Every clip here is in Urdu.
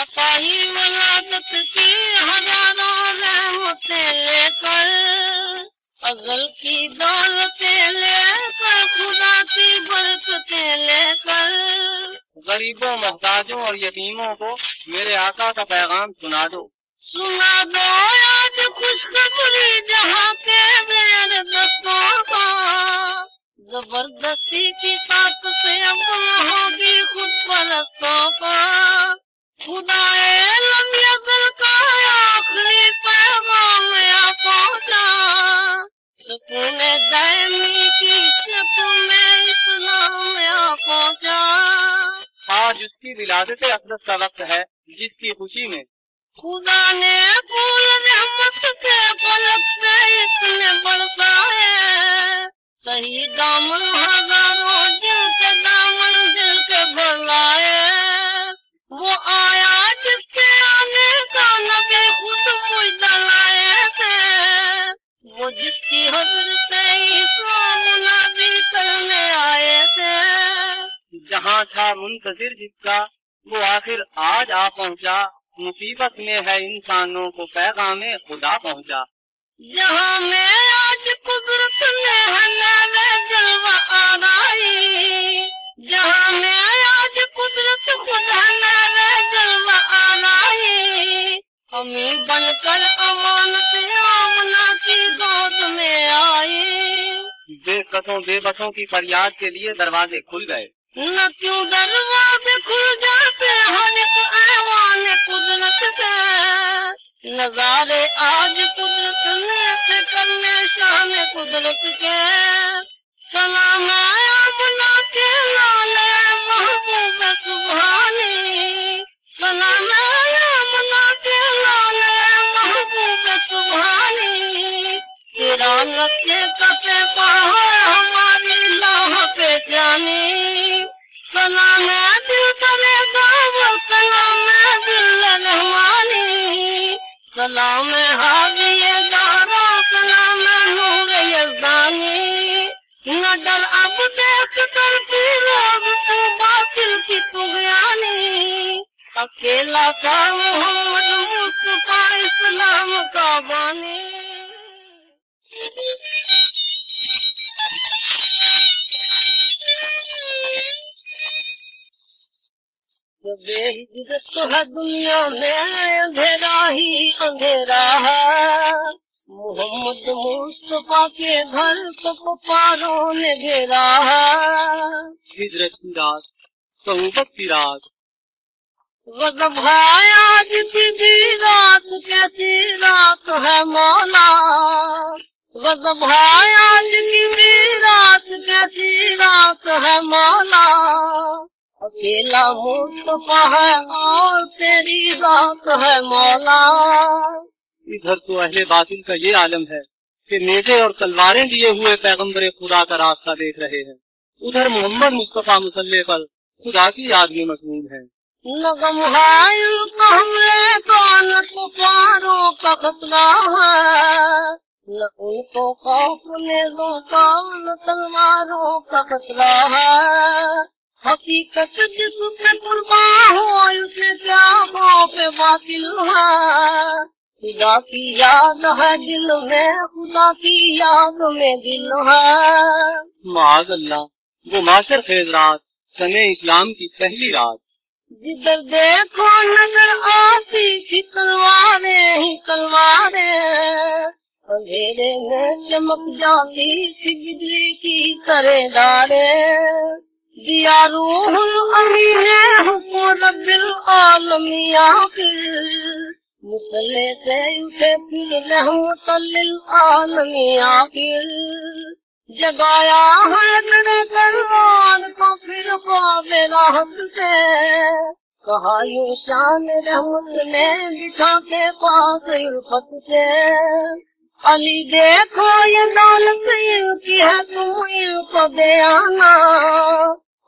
ہی ولادت کی ہزاروں رحمتیں لے کر ازل کی دولتیں لے کر خدا کی برکتیں لے کر۔ غریبوں محتاجوں اور یتیموں کو میرے آقا کا پیغام سنا دو۔ سنا دو آج خوشخبری جہاں کے میرے دستوں کا۔ زبردستی کی طاقت سے اب ہوگی خود پرستوں کا۔ خدا علم یزل کا آخری پیغام آ پہنچا سکون دائمی کی شکل میں اسلام آ پہنچا آج اس کی ولادت اقدس کا وقت ہے جس کی خوشی میں۔ خدا نے پھول رحمت کے پلک سے اتنے برسائے صحیح دامن ہزاروں جن کے دامن جہاں تھا منتظر جس کا، وہ آخر آج آ پہنچا۔ مصیبت میں ہے انسانوں کو پیغام خدا پہنچا۔ جہاں میں آج قدرت نے ہمارے جلوہ آرائی۔ جہاں میں آج قدرت خود ہمارے جلوہ آرائی۔ امی بن کر امانت بے قصوں بے بسوں کی فریاد کے لیے دروازے کھل گئے۔ نہ کیوں دروازے کھل جاتے، ہر ایک ایوان قدرت کے نظارے آج قدرت نے سے کرنے شان قدرت کے۔ سلام آمنا کے لالے محبوب سبحانی۔ سلام آمنا کے لالے محبوب سبحانی۔ ایران رکھے کپے پاہو سلام دل کرے گا سلام دل رحمانی سلام حاضی ہاں دارا سلام نور یزدانی نہ ڈر اب دیکھ کر بھی تو باطل کی اکیلا تھا محمد مصطفیٰ اسلام کا بانی۔ جو بے ہجرت ہے دنیا میں اندھیرا ہی اندھیرا ہے محمد مصطفیٰ کے گھر کو پاروں نے گھیرا ہے ہجرت کی رات صحبت کی رات غضب ہے آج کی بھی رات کیسی رات ہے مولا غضب ہے آج کی بھی رات کیسی رات ہے مولا اکیلا مصطفیٰ ہے اور تیری رات ہے مولا ادھر تو اہل باطل کا یہ عالم ہے کہ نیزے اور تلواریں لیے ہوئے پیغمبر خدا کا راستہ دیکھ رہے ہیں۔ ادھر محمد مصطفیٰ مسلح پر خدا کی یاد میں مضمون ہے۔ نغم ہے نہ ان کو خوف تلواروں کا خطرہ ہے۔ حقیقت جس پہ قربان ہو اسے کیا خوف باطل ہے۔ خدا کی یاد ہے دل میں خدا کی یاد میں دل ہے۔ معاذ اللہ وہ معاشر خیز رات سنے اسلام کی پہلی رات۔ جدھر دیکھو نظر آتی تھی تلواریں ہی تلواریں اندھیرے میں چمک جاتی تھی بجلی کی طرح دارے دیا روح الامین نے حکم رب العالمین آخر مسلح سے اٹھے پھر رحمت للعالمین آخر جگایا ہے بڑے دربار کو پھر خواب راحت سے۔ کہا یوں شان رحمت نے بٹھا کے پاس الفت سے۔ علی دیکھو یہ دولت ان کی ہے تم ان کو دے آنا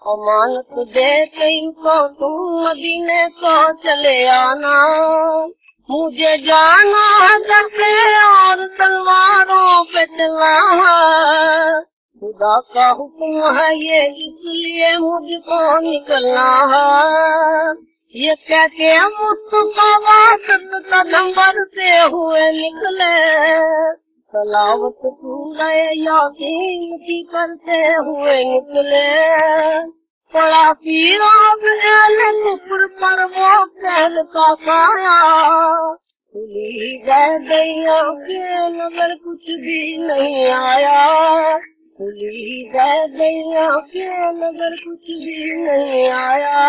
امانت دے کے ان کو تم مدینے کو چلے آنا مجھے جانا ہے ڈرتے اور تلواروں پہ چلا ہے خدا کا حکم ہے یہ اس لیے مجھ کو نکلنا ہے یہ کہہ سلاوت سورہ یاسین کی کرتے ہوئے نکلے۔ پڑا پیراب اہل کفر پر وہ پہل کا سایہ کھلی گئے گئیاں کے نظر کچھ بھی نہیں آیا۔ کھلی گئے گئیاں کے نظر کچھ بھی نہیں آیا۔